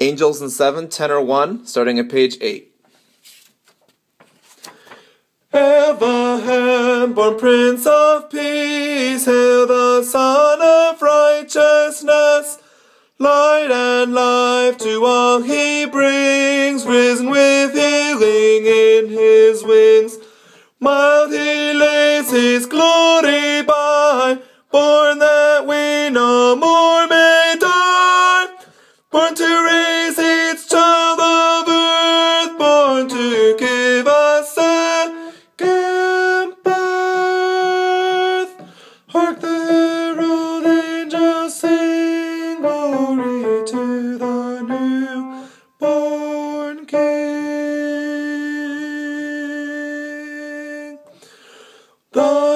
Angels in 7, Tenor 1, starting at page 8. Abraham, born Prince of Peace, hail the Son of Righteousness. Light and life to all he brings, risen with healing in his wings. Mild he lays his glory by, born that born to raise its child of earth, born to give us a second birth. Hark the herald angels sing glory to the newborn King. The